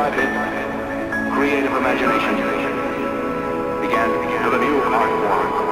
by bit, creative imagination began to build a new art form.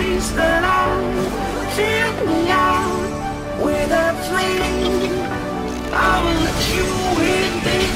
always the light, tear me out with a flame. I will let you in